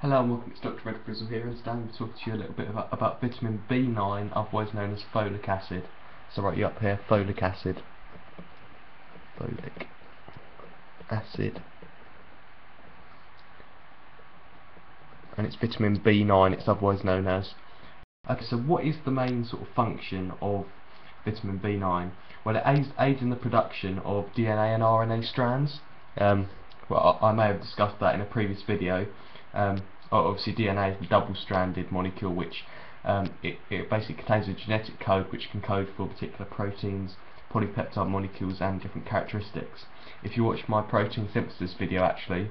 Hello and welcome, it's Dr Red Frizzle here and today I'm talking to you a little bit about, about vitamin B9, otherwise known as folic acid. So right you up here, folic acid. Folic acid. And it's vitamin B9, it's otherwise known as. Okay, so what is the main sort of function of vitamin B9? Well it aids, aids in the production of DNA and RNA strands. Um, well, I may have discussed that in a previous video. Um, obviously DNA is a double-stranded molecule which um, it, it basically contains a genetic code which can code for particular proteins, polypeptide molecules and different characteristics. If you watch my protein synthesis video actually,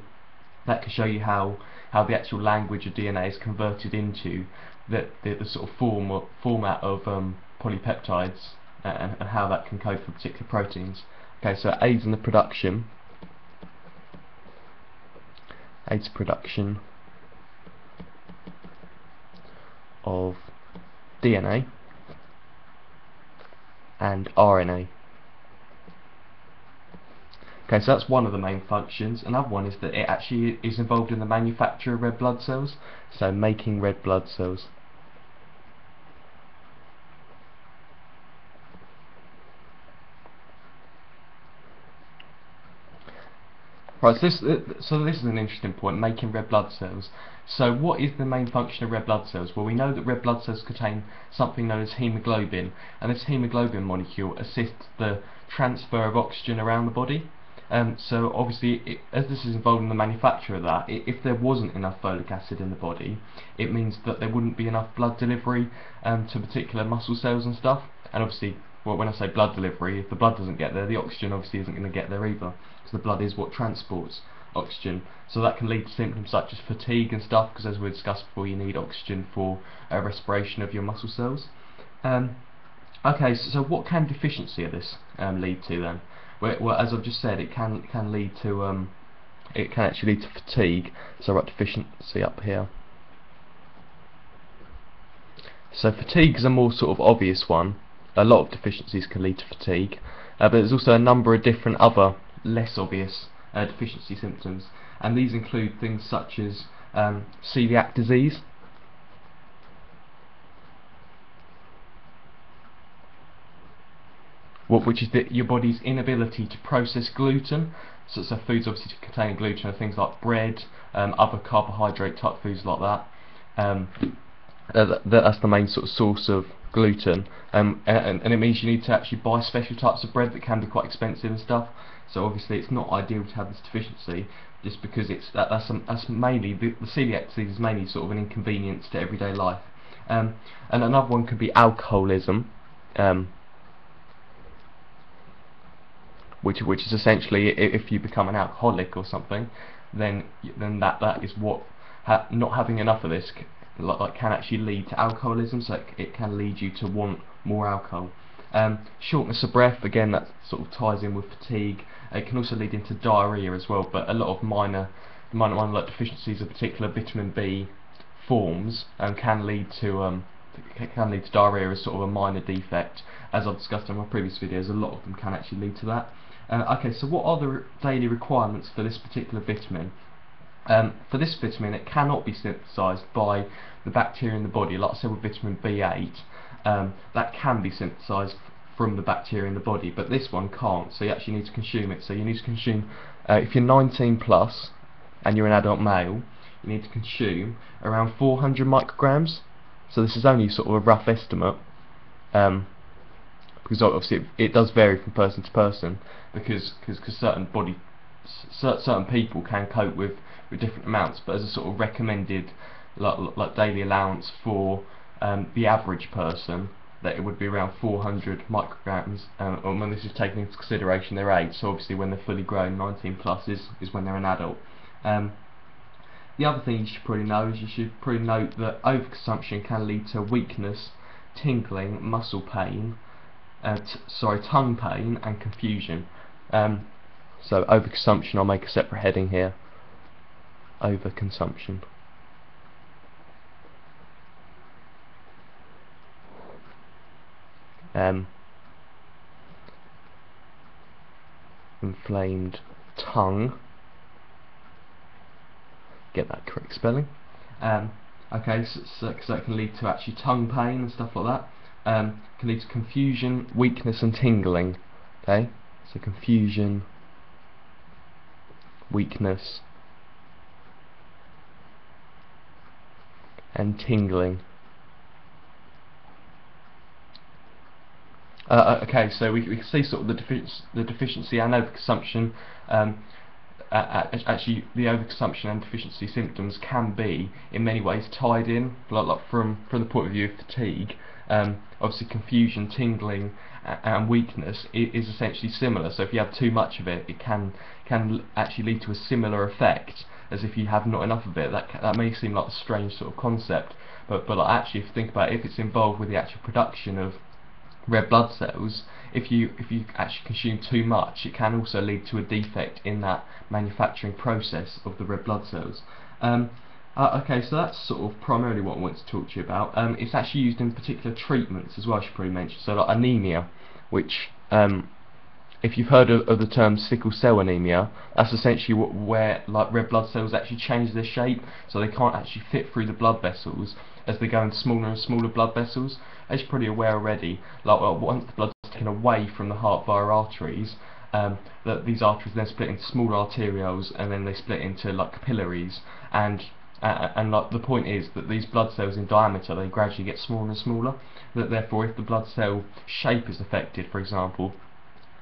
that can show you how, how the actual language of DNA is converted into the, the, the sort of form or format of um, polypeptides and, and how that can code for particular proteins. Okay, so it aids in the production aids production of DNA and RNA. Okay, so that's one of the main functions. Another one is that it actually is involved in the manufacture of red blood cells, so making red blood cells. Right, so this, uh, so this is an interesting point, making red blood cells. So what is the main function of red blood cells? Well, we know that red blood cells contain something known as hemoglobin, and this hemoglobin molecule assists the transfer of oxygen around the body. Um, so obviously, it, as this is involved in the manufacture of that, it, if there wasn't enough folic acid in the body, it means that there wouldn't be enough blood delivery um, to particular muscle cells and stuff. And obviously, well, when I say blood delivery, if the blood doesn't get there, the oxygen obviously isn't going to get there either, because the blood is what transports oxygen. So that can lead to symptoms such as fatigue and stuff, because as we discussed before, you need oxygen for uh, respiration of your muscle cells. Um, okay, so, so, what can deficiency of this um, lead to then? Well, well, as I've just said, it can can lead to um, it can actually lead to fatigue. So right deficiency up here. So fatigue is a more sort of obvious one a lot of deficiencies can lead to fatigue, uh, but there's also a number of different other less obvious uh, deficiency symptoms, and these include things such as um, celiac disease, which is the, your body's inability to process gluten. So, so foods obviously containing gluten are things like bread, um, other carbohydrate type foods like that. Um, uh, that's the main sort of source of gluten. Um, and, and it means you need to actually buy special types of bread that can be quite expensive and stuff. So obviously it's not ideal to have this deficiency just because it's that, that's, um, that's mainly the, the celiac disease is mainly sort of an inconvenience to everyday life. Um, and another one could be alcoholism um, which which is essentially if you become an alcoholic or something then then that that is what ha not having enough of this like can actually lead to alcoholism, so it, can lead you to want more alcohol. Um, shortness of breath, again, that sort of ties in with fatigue. It can also lead into diarrhea as well, but a lot of minor, minor, minor like deficiencies of particular vitamin B forms um, can lead to um, can lead to diarrhea as sort of a minor defect. As I've discussed in my previous videos, a lot of them can actually lead to that. Uh, okay, so what are the daily requirements for this particular vitamin? Um, for this vitamin, it cannot be synthesized by the bacteria in the body. Like I said with vitamin B8, um, that can be synthesized from the bacteria in the body, but this one can't. So you actually need to consume it. So you need to consume, uh, if you're 19 plus and you're an adult male, you need to consume around 400 micrograms. So this is only sort of a rough estimate. Um, because obviously it, it, does vary from person to person because cause, cause certain body certain people can cope with with different amounts, but as a sort of recommended like, like daily allowance for um, the average person, that it would be around 400 micrograms, um, and when this is taken into consideration their age, so obviously when they're fully grown, 19 plus is, is when they're an adult. Um, the other thing you should probably know is you should probably note that overconsumption can lead to weakness, tingling, muscle pain, uh, sorry, tongue pain, and confusion. Um, so overconsumption, I'll make a separate heading here. Overconsumption. Um, inflamed tongue. Get that correct spelling. Um, okay, so, so, it can lead to actually tongue pain and stuff like that. Um, can lead to confusion, weakness, and tingling. Okay, so confusion, weakness, and tingling. Uh, uh, okay, so we, we can see sort of the, the deficiency and overconsumption. Um, actually, the overconsumption and deficiency symptoms can be, in many ways, tied in, like, like from from the point of view of fatigue. Um, obviously, confusion, tingling, and weakness is essentially similar. So if you have too much of it, it can can actually lead to a similar effect as if you have not enough of it. That that may seem like a strange sort of concept, but but like actually, if you think about it, if it's involved with the actual production of red blood cells, if you if you actually consume too much, it can also lead to a defect in that manufacturing process of the red blood cells. Um, uh, okay, so that's sort of primarily what I want to talk to you about. Um, it's actually used in particular treatments as well, I should probably mention. So like anemia, which um, if you've heard of, of, the term sickle cell anemia, that's essentially what, where like red blood cells actually change their shape, so they can't actually fit through the blood vessels as they go into smaller and smaller blood vessels. As you're probably aware already, like well, once the blood's taken away from the heart via arteries, um, that these arteries then split into smaller arterioles, and then they split into like capillaries, and uh, and like the point is that these blood cells in diameter they gradually get smaller and smaller. That therefore, if the blood cell shape is affected, for example,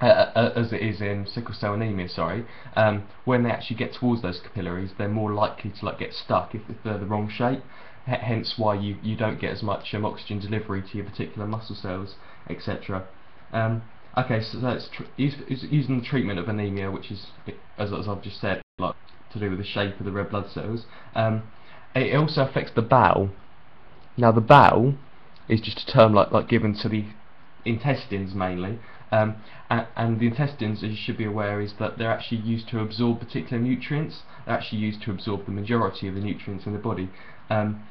uh, uh, as it is in sickle cell anemia, sorry, um, when they actually get towards those capillaries, they're more likely to like get stuck if, if they're the wrong shape. H hence, why you you don't get as much um, oxygen delivery to your particular muscle cells, etc. Um, okay, so that's using the treatment of anemia, which is, as, as I've just said, like to do with the shape of the red blood cells. Um, it also affects the bowel. Now, the bowel is just a term like like given to the intestines mainly, um, and, and, the intestines, as you should be aware, is that they're actually used to absorb particular nutrients. They're actually used to absorb the majority of the nutrients in the body. Um,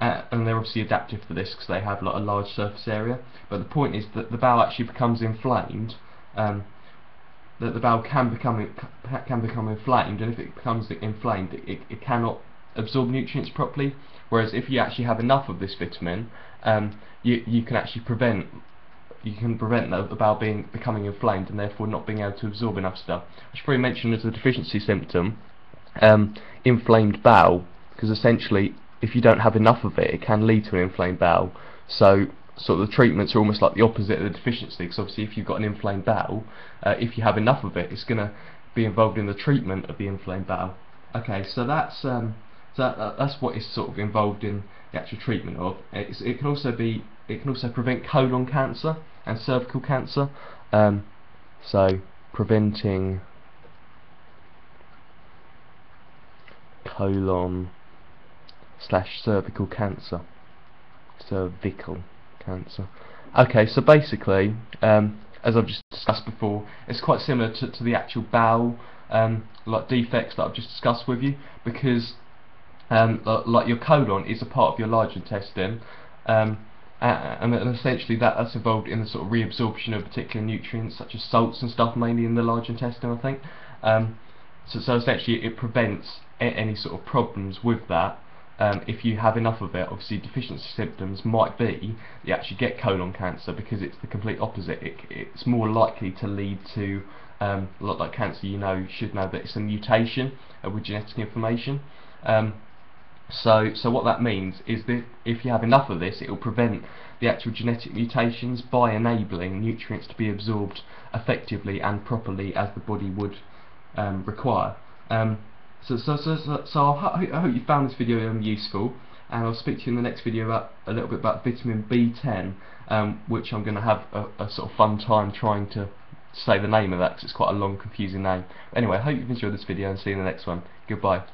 uh, and they're obviously adaptive for this because they have like, a large surface area. But the point is that the bowel actually becomes inflamed. Um, that the bowel can become can become inflamed, and if it becomes inflamed, it, it cannot absorb nutrients properly. Whereas if you actually have enough of this vitamin, um, you you can actually prevent you can prevent the, bowel being becoming inflamed and therefore not being able to absorb enough stuff. I should probably mention as a deficiency symptom, um, inflamed bowel, because essentially if you don't have enough of it, it can lead to an inflamed bowel. So sort of the treatments are almost like the opposite of the deficiency, because obviously if you've got an inflamed bowel, uh, if you have enough of it, it's going to be involved in the treatment of the inflamed bowel. Okay, so that's um, so that, that's what is sort of involved in the actual treatment of. It's, it can also be it can also prevent colon cancer and cervical cancer. Um, so preventing colon slash cervical cancer. Cervical cancer. Okay, so basically, um, as I've just discussed before, it's quite similar to, to the actual bowel um, like defects that I've just discussed with you, because um, like your colon is a part of your large intestine, um, and, and essentially that, that's involved in the sort of reabsorption of particular nutrients such as salts and stuff, mainly in the large intestine, I think. Um, so, so essentially, it prevents any sort of problems with that. Um, if you have enough of it, obviously deficiency symptoms might be you actually get colon cancer because it's the complete opposite. It, it's more likely to lead to um, a lot like cancer. You know, you should know that it's a mutation uh, with genetic information. So, so what that means is that if you have enough of this, it will prevent the actual genetic mutations by enabling nutrients to be absorbed effectively and properly as the body would um, require. Um, so, so, so, so, so I, I, hope you found this video um, useful, and I'll speak to you in the next video about a little bit about vitamin B10, um, which I'm going to have a, a sort of fun time trying to say the name of that because it's quite a long, confusing name. Anyway, I hope you've enjoyed this video and see you in the next one. Goodbye.